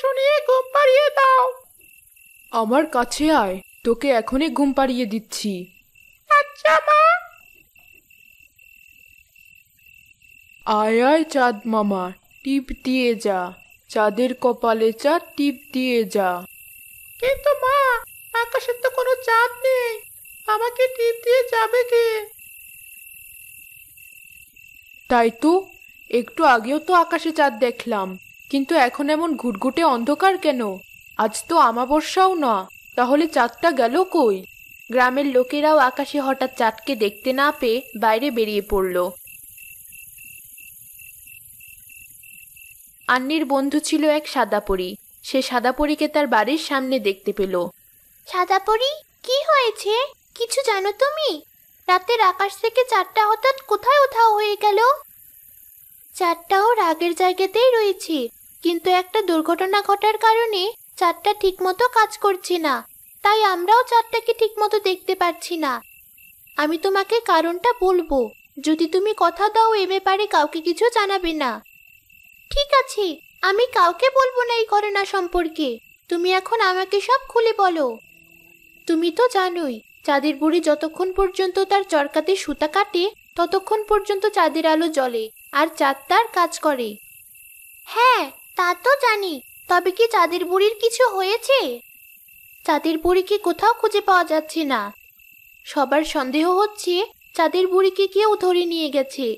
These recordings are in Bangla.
শুনিয়ে ঘুম পাড়িয়ে দাও। আমার কাছে আয়, তোকে এখনই ঘুম পাড়িয়ে দিচ্ছি। আচ্ছা মা। আয় আয়, চাঁদ মামা, টিপ দিয়ে যা। চাঁদের কপালে চাঁদ টিপ দিয়ে যা। কিন্তু, মা, আকাশে তো কোনো চাঁদ নেই। আমাকে টিপ দিয়ে যাবে কে? তাই তো, একটু আগেও তো আকাশে চাঁদ দেখলাম। কিন্তু এখন এমন ঘুটঘুটে অন্ধকার কেন? আজ তো আমাবস্যাও না, তাহলে চাঁদটা গেল কই? গ্রামের লোকেরাও আকাশে হঠাৎ চাঁদকে দেখতে না পেয়ে বাইরে বেরিয়ে পড়ল। আন্নির বন্ধু ছিল এক সাদাপরি। সে সাদাপরিকে তার বাড়ির সামনে দেখতে পেল। সাদাপরি, কি হয়েছে? কিছু জানো তুমি? রাতের আকাশ থেকে চারটা হঠাৎ কোথায় উধাও হয়ে গেল? চারটাও রাগের জায়গাতেই রয়েছে। কিন্তু একটা দুর্ঘটনা ঘটার কারণে চারটা ঠিকমতো কাজ করছে না। তাই আমরাও চারটাকে ঠিকমতো দেখতে পাচ্ছি না। আমি তোমাকে কারণটা বলব। যদি তুমি কথা দাও এ ব্যাপারে কাউকে কিছু জানাবে না। ঠিক আছে, আমি কাউকে বলব না এই ঘটনা সম্পর্কে। তুমি এখন আমাকে সব খুলে বলো। তুমি তো জানোই, চাঁদের বুড়ি যতক্ষণ পর্যন্ত তার চরকাতে সুতা কাটে, ততক্ষণ পর্যন্ত চাঁদের আলো জ্বলে। আর চাঁদ তার কাজ করে। হ্যাঁ তা তো জানি, তবে কি চাঁদের বুড়ির কিছু হয়েছে? চাঁদের বুড়িকে কোথাও খুঁজে পাওয়া যাচ্ছে না। সবার সন্দেহ হচ্ছে, চাঁদের বুড়িকে কেউ ধরে নিয়ে গেছে।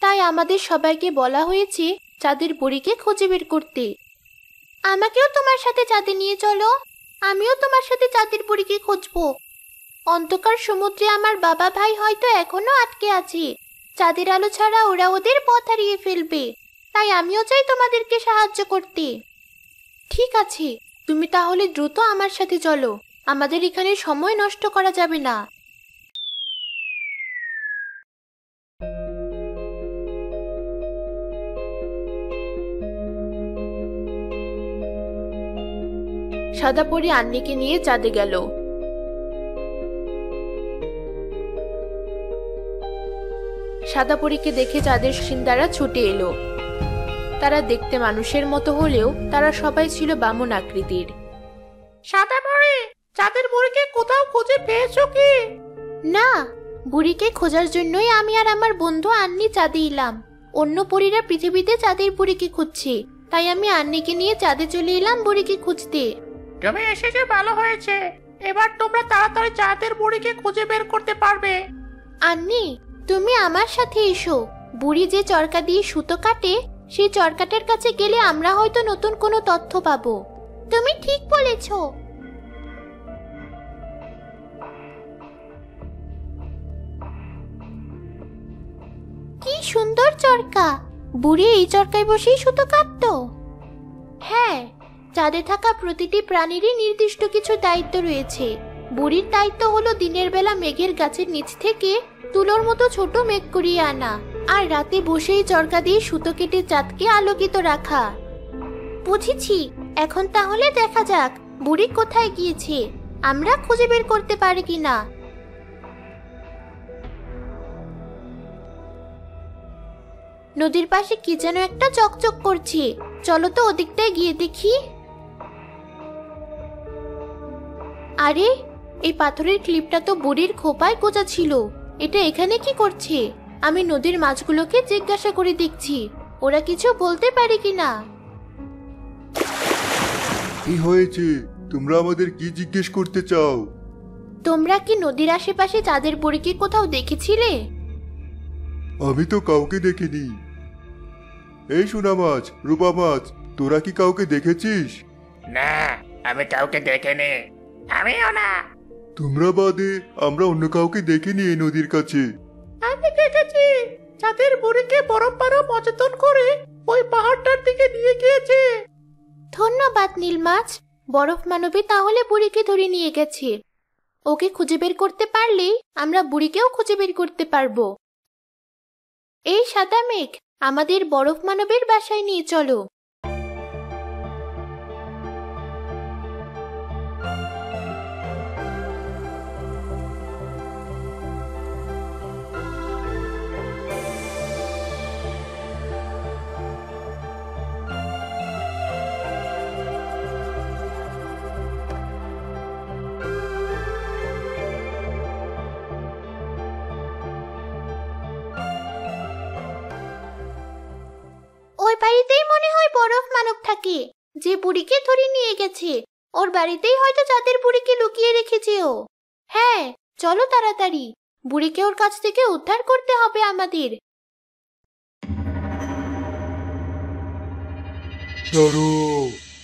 তাই আমাদের সবাইকে বলা হয়েছে, চাঁদের বুড়িকে খুঁজে বের করতে। আমাকেও তোমার সাথে চাঁদে নিয়ে চলো। আমিও তোমার সাথে চাঁদের বুড়িকে খুঁজবো। অন্ধকার সমুদ্রে আমার বাবা ভাই হয়তো এখনও আটকে আছে। চাঁদের আলো ছাড়া ওরা ওদের পথ হারিয়ে ফেলবে। তাই আমিও চাই তোমাদেরকে সাহায্য করতে। ঠিক আছে, তুমি তাহলে দ্রুত আমার সাথে চলো। আমাদের এখানে সময় নষ্ট করা যাবে না। সাদাপরি আন্নিকে নিয়ে চাঁদে গেল। সাদাপরীকে দেখে চাঁদের সিন্দারা ছুটে এলো। তারা দেখতে মানুষের মতো হলেও তারা সবাই ছিল বামন আকৃতির। সাদা পরে চাঁদের বুড়িকে কোথাও খুঁজে পেয়েছ কি? না বুড়িকে খোঁজার জন্যই আমি আর আমার বন্ধু আন্নি চাঁদে এলাম। অন্য পরীরা পৃথিবীতে চাঁদের বুড়িকে খুঁজছে তাই আমি আন্নিকে নিয়ে চাঁদে চলে এলাম বুড়িকে খুঁজতে। তুমি এসেছে ভালো হয়েছে। এবার তোমরা তাড়াতাড়ি চাঁদের বুড়িকে খুঁজে বের করতে পারবে। আন্নি তুমি আমার সাথে এসো। বুড়ি যে চরকা দিয়ে সুতো কাটে সেই চরকাটার কাছে গেলে আমরা হয়তো নতুন কোনো তথ্য পাবো। তুমি ঠিক বলেছ। কি সুন্দর চরকা। বুড়ি এই চরকায় বসেই সুতো কাটতো? হ্যাঁ চাঁদে থাকা প্রতিটি প্রাণীরই নির্দিষ্ট কিছু দায়িত্ব রয়েছে। বুড়ির দায়িত্ব হলো দিনের বেলা মেঘের গাছের নিচ থেকে তুলোর মতো ছোট মেঘ করিয়ে আনা আর রাতে বসেই চরকা দিয়ে সুতো কেটে চাঁদকে আলোকিত রাখা। বুঝেছি, এখন তাহলে দেখা যাক বুড়ি কোথায় গিয়েছে, আমরা খুঁজে বের করতে পারি কিনা নদীর পাশে কি যেন একটা চকচক করছে, চলো তো ওদিকটায় গিয়ে দেখি। আরে এই পাথরের ক্লিপটা তো বুড়ির খোপায় গোজা ছিল। এটা এখানে কি করছে? আমি নদীর মাছগুলোকে জিজ্ঞাসা করে দেখছি। ওরা কিছু বলতে পারে কিনা? কি হয়েছে? তোমরা আমাদের কি জিজ্ঞেস করতে চাও? তোমরা কি নদীর আশেপাশে চাঁদের বুড়িকে কোথাও দেখেছিলে? আমি তো কাউকে দেখিনি। এই সোনা মাছ রূপা মাছ তোরা কি কাউকে দেখেছিস? না আমি কাউকে দেখিনি। আমিও না। তোমরা বাদে আমরা অন্য কাউকে দেখিনি এই নদীর কাছে। আমি দেখেছি চাঁদের বুড়িকে বরফ পাড়া সচেতন করে ওই পাহাড়টার দিকে নিয়ে গিয়েছে। ধন্যবাদ নীলমাছ। বরফ মানবী তাহলে বুড়িকে ধরে নিয়ে গেছে। ওকে খুঁজে বের করতে পারলেই আমরা বুড়িকেও খুঁজে বের করতে পারব। এই সাদা মেঘ আমাদের বরফ মানবের বাসায় নিয়ে চলো। থাকে যে বুড়িকে ধরে নিয়ে গেছে। ওর বাড়িতেই হয়তো চাঁদের বুড়িকে লুকিয়ে রেখেছে ও। হ্যাঁ চলো তাড়াতাড়ি। বুড়িকে ওর কাছ থেকে উদ্ধার করতে হবে আমাদের। দাঁড়ো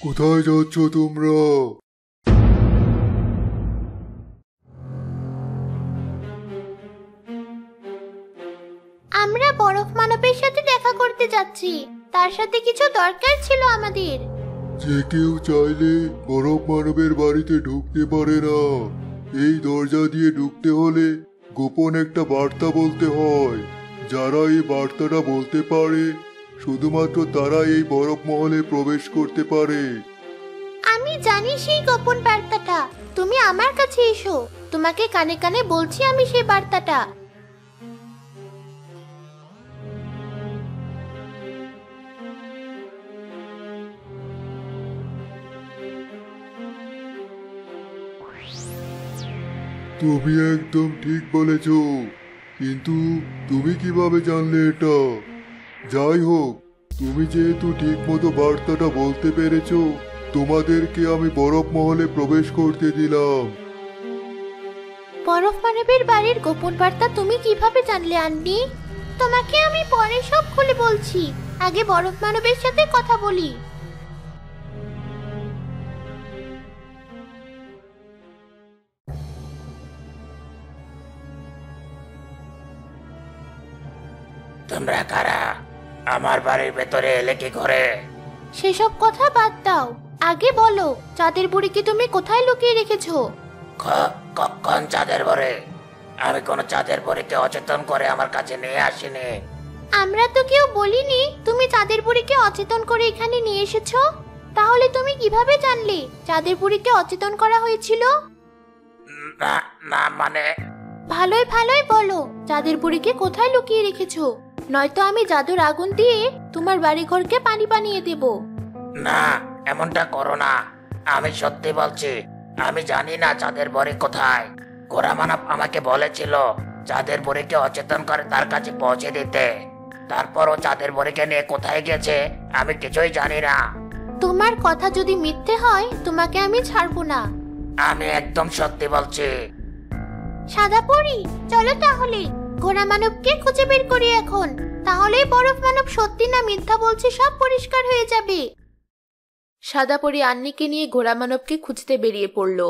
কোথায় যাচ্ছ তোমরা? আমরা বরফ মানবের সাথে দেখা করতে যাচ্ছি। তার সাথে কিছু দরকার ছিল আমাদের। যে কেউ চাইলে বরফ মানবের বাড়িতে ঢুকতে পারে না। এই দরজা দিয়ে ঢুকতে হলে গোপন একটা বার্তা বলতে হয়। যারা এই বার্তাটা বলতে পারে শুধুমাত্র তারা এই বরফ মহলে প্রবেশ করতে পারে। আমি জানি সেই গোপন বার্তাটা। তুমি আমার কাছে এসো। তোমাকে কানে কানে বলছি আমি সেই বার্তাটা। তুমি একদম ঠিক বলেছ। কিন্তু তুমি কীভাবে জানলে এটা? যাই হোক, তুমি যেহেতু ঠিক মতো বার্তাটা বলতে পেরেছ, তোমাদেরকে আমি বরফ মহলে প্রবেশ করতে দিলাম। বরফ মানবের বাড়ির গোপন বার্তা তুমি কীভাবে জানলে, আন্টি? তোমাকে আমি পরে সব খুলে বলছি। আগে বরফ মানবের সাথে কথা বলি। আমার বাড়ির ভেতরে এলে কি করে? সেসব কথা বাদ দাও। আগে বলো চাঁদের বুড়িকে তুমি কোথায় লুকিয়ে রেখেছো? ক- কখন চাঁদের পরে আমি কোনো চাঁদের পরীকে অচেতন করে আমার কাছে নিয়ে আসিনি। আমরা তো কেউ বলিনি তুমি চাঁদের বুড়িকে অচেতন করে এখানে নিয়ে এসেছ। তাহলে তুমি কীভাবে জানলে চাঁদের বুড়িকে অচেতন করা হয়েছিল? না না মানে ভালোই ভালোই বলো চাঁদের বুড়িকে কোথায় লুকিয়ে রেখেছো? নয়তো আমি জাদুর আগুন দিয়ে তোমার বাড়িঘরকে পানি বানিয়ে দেব। না এমনটা করো না। আমি সত্যি বলছি আমি জানি না চাঁদের বরে কোথায়। গোরা মানব আমাকে বলেছিল চাঁদের বরিকে অচেতন করে তার কাছে পৌঁছে দিতে। তারপরও চাঁদের বরিকে নিয়ে কোথায় গেছে আমি কিছুই জানি না। তোমার কথা যদি মিথ্যে হয় তোমাকে আমি ছাড়বো না। আমি একদম সত্যি বলছি। সাদা পরি চলো তাহলে। ঘোড়া মানবকে খুঁজে বের করি এখন। তাহলেই বরফ মানব সত্যি না মিথ্যা বলছে, সব পরিষ্কার হয়ে যাবে। সাদা পরি আন্নিকে নিয়ে ঘোড়া মানবকে খুঁজতে বেরিয়ে পড়ল।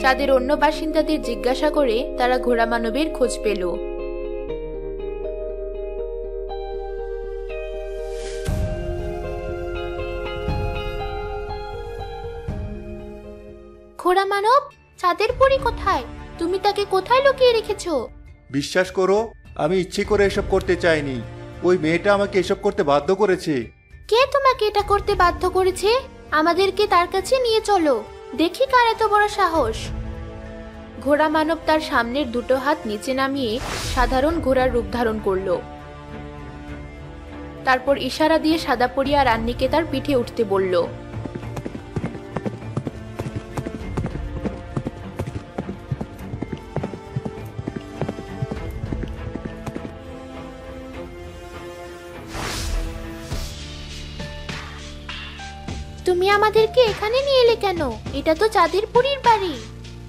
চাঁদের অন্য বাসিন্দাদের জিজ্ঞাসা করে তারা ঘোড়া মানবের খোঁজ পেল। ঘোড়া মানব চাঁদের পরি কোথায়? তুমি তাকে কোথায় লুকিয়ে রেখেছো? বিশ্বাস করো আমি ইচ্ছে করে এসব করতে চাইনি। ওই মেয়েটা আমাকে এসব করতে বাধ্য করেছে। কে তোমাকে এটা করতে বাধ্য করেছে? আমাদেরকে তার কাছে নিয়ে চলো। দেখি কার এত বড় সাহস। ঘোড়া মানব তার সামনের দুটো হাত নিচে নামিয়ে সাধারণ ঘোড়ার রূপ ধারণ করল। তারপর ইশারা দিয়ে সাদা পরি রান্নিকে তার পিঠে উঠতে বলল তুমি আমাদেরকে এখানে নিয়ে এলে কেন? এটা তো চাঁদের পুরীর বাড়ি।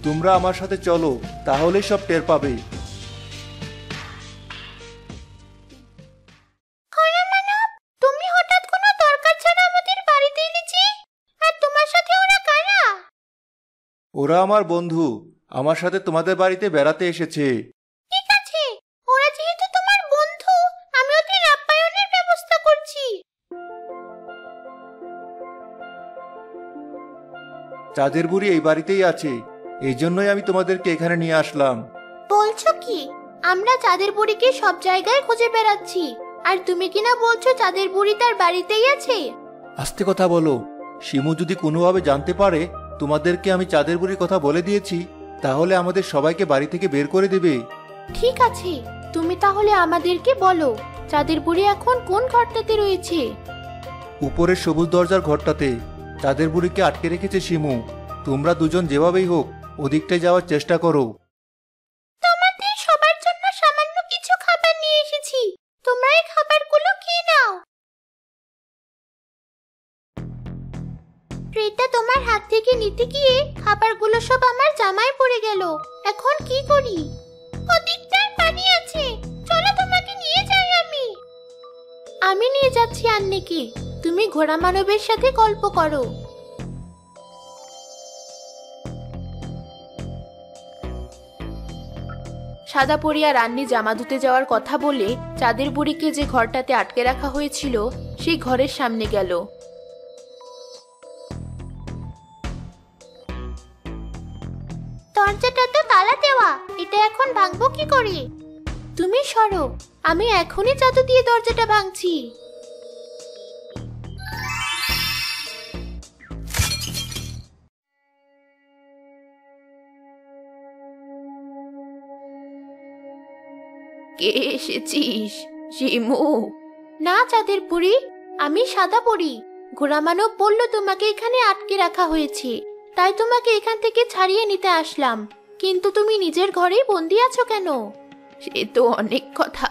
তোমরা আমার সাথে চলো তাহলেই সব টের পাবে। তুমি হঠাৎ কোনো দরকার ছাড়া আমাদের বাড়িতে এনেছি আর তোমার সাথে ওরা কারা? ওরা আমার বন্ধু আমার সাথে তোমাদের বাড়িতে বেড়াতে এসেছে। চাঁদের বুড়ি এই বাড়িতেই আছে। এই জন্যই আমি তোমাদেরকে এখানে নিয়ে আসলাম। বলছো কি? আমরা চাঁদের বুড়িকে সব জায়গায় খুঁজে বেড়াচ্ছি। আর তুমি কিনা বলছো চাঁদের বুড়ি তার বাড়িতেই আছে? আস্তে কথা বলো। শিমু যদি কোনোভাবে জানতে পারে তোমাদেরকে আমি চাঁদের বুড়ির কথা বলে দিয়েছি তাহলে আমাদের সবাইকে বাড়ি থেকে বের করে দেবে। ঠিক আছে। তুমি তাহলে আমাদেরকে বলো চাঁদের বুড়ি এখন কোন ঘরটাতে রয়েছে? উপরের সবুজ দরজার ঘরটাতে। তাদের বুড়িকে আটকে রেখেছে শিমু। তোমরা দুজন যেভাবেই হোক, ওদিকটায় যাওয়ার চেষ্টা করো। সবার জন্য সামান্য কিছু খাবার নিয়ে এসেছি। তোমরা এই খাবারগুলো খেয়ে নাও। প্রেতা তোমার হাত থেকে নিতে গিয়ে খাবারগুলো সব আমার জামায় পড়ে গেল। এখন কি করি? ওদিকটার পানি আছে। আমি নিয়ে যাচ্ছি আন্নিকে। তুমি ঘোড়া মানবের সাথে গল্প করো। সাদা পরিয়া রান্নি জামা ধুতে যাওয়ার কথা বলে চাঁদের বুড়িকে যে ঘরটাতে আটকে রাখা হয়েছিল সেই ঘরের সামনে গেল। দরজাটা তো তালা দেওয়া এটা এখন ভাঙবো কি করে? তুমি সরো। আমি এখনই জাদু দিয়ে দরজাটা ভাঙছি। কে এসেছিস শিমু? না চাঁদের পুরি আমি সাদা পরি ঘোড়া মানব বলল তোমাকে এখানে আটকে রাখা হয়েছে। তাই তোমাকে এখান থেকে ছাড়িয়ে নিতে আসলাম। কিন্তু তুমি নিজের ঘরেই বন্দি আছো কেন? সে তো অনেক কথা।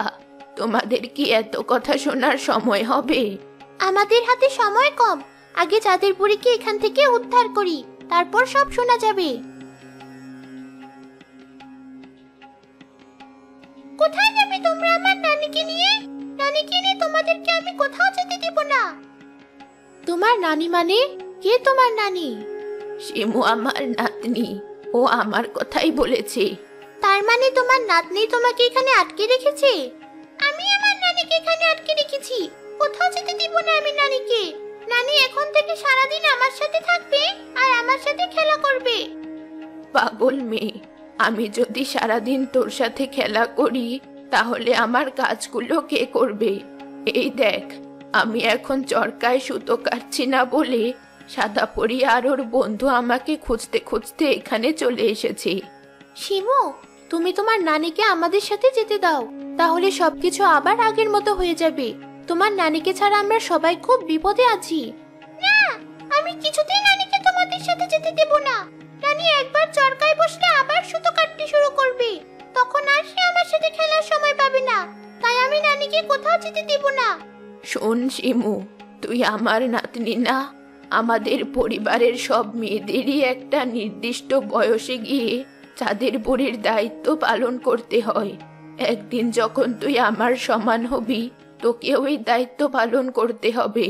তোমাদের কি এত কথা শোনার সময় হবে? আমাদের হাতে সময় কম। আগে চাঁদের বুড়িকে এখান থেকে উদ্ধার করি তারপর সব শোনা যাবে। কোথায় যাবে তোমরা আমার নানিকে নিয়ে? নানিকে নিয়ে তোমাদেরকে আমি কোথাও যেতে দেব না। তোমার নানি মানে? কে তোমার নানি? শিমু আমার নাতনি। ও আমার কথাই বলেছে। তার মানে তোমার নাতনি তোমাকে এখানে আটকে রেখেছে? আমি আমার নানিকে এখানে আটকে রেখেছি। কোথাও যেতে দিব না আমি নানিকে। নানি এখন থেকে সারাদিন আমার সাথে থাকবে আর আমার সাথে খেলা করবে। পাগল মেয়ে আমি যদি সারাদিন তোর সাথে খেলা করি তাহলে আমার কাজগুলো কে করবে? এই দেখ আমি এখন চরকায় সুতো কাটছি না বলে সাদা পরি আর ওর বন্ধু আমাকে খুঁজতে খুঁজতে এখানে চলে এসেছে। শিমু তুমি তোমার নানিকে আমাদের সাথে যেতে দাও। তাহলে সবকিছু আবার আগের মতো হয়ে যাবে। তোমার নানিকে ছাড়া আমরা সবাই খুব বিপদে আছি। না আমি কিছুতেই নানিকে তোমাদের সাথে যেতে দেব না। নানি একবার চরকায় বসলে আবার সুতো কাটতে শুরু করবে। তখন আর সে আমার সাথে খেলার সময় পাবে না। তাই আমি নানিকে কোথাও যেতে দেব না। শোন শিমু তুই আমার নাতনি না। আমাদের পরিবারের সব মেয়েদেরই একটা নির্দিষ্ট বয়সে গিয়ে চাঁদের বুড়ির দায়িত্ব পালন করতে হয়। একদিন যখন তুই আমার সমান হবি তোকে ওই দায়িত্ব পালন করতে হবে।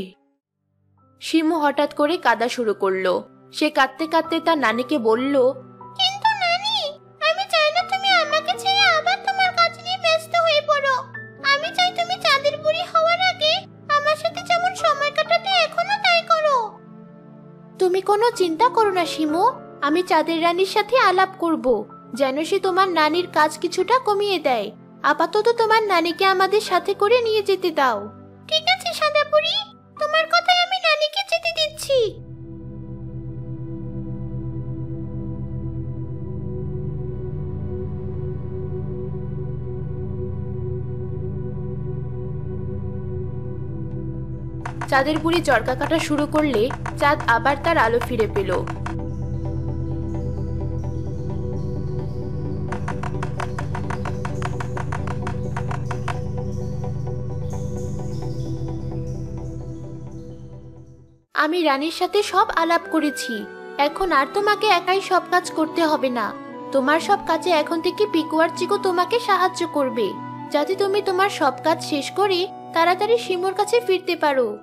শিমু হঠাৎ করে কাঁদা শুরু করল। সে কাঁদতে কাঁদতে তার নানিকে বলল কিন্তু নানি আমি চাই না তুমি আমাকে ছেড়ে আবার তোমার কাজ নিয়ে ব্যস্ত হয়ে পড়ো। আমি চাই তুমি চাঁদের বুড়ি হওয়ার আগে আমার সাথে যেমন সময় কাটাতে এখনও তাই করো। তুমি কোনো চিন্তা করো না শিমু। আমি চাঁদের রানীর সাথে আলাপ করব, যেন সে তোমার নানির কাজ কিছুটা কমিয়ে দেয়। আপাতত তোমার নানিকে আমাদের সাথে করে নিয়ে যেতে দাও। ঠিক আছে, সাদাপুরি। তোমার কথাই আমি নানিকে যেতে দিচ্ছি। চাঁদের বুড়ি চরকা কাটা শুরু করলে চাঁদ আবার তার আলো ফিরে পেল। আমি রানীর সাথে সব আলাপ করেছি। এখন আর তোমাকে একাই সব কাজ করতে হবে না। তোমার সব কাজে এখন থেকে পিকুয়ার চিকু তোমাকে সাহায্য করবে। যাতে তুমি তোমার সব কাজ শেষ করে তাড়াতাড়ি শিমুর কাছে ফিরতে পারো।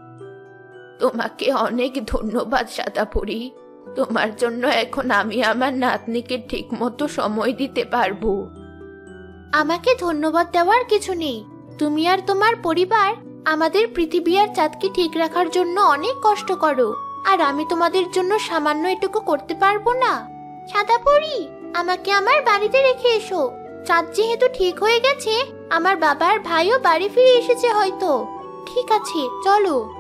তোমাকে অনেক ধন্যবাদ, সাদাপুরি। তোমার জন্য এখন আমি আমার নাতনিকে ঠিকমতো সময় দিতে পারব। আমাকে ধন্যবাদ দেওয়ার কিছু নেই। তুমি আর তোমার পরিবার আমাদের পৃথিবী আর চাঁদকে ঠিক রাখার জন্য অনেক কষ্ট করো। আর আমি তোমাদের জন্য সামান্য এটুকু করতে পারব না। সাদা পরি, আমাকে আমার বাড়িতে রেখে এসো। চাঁদ যেহেতু ঠিক হয়ে গেছে, আমার বাবার ভাইও বাড়ি ফিরে এসেছে হয়তো। ঠিক আছে, চলো।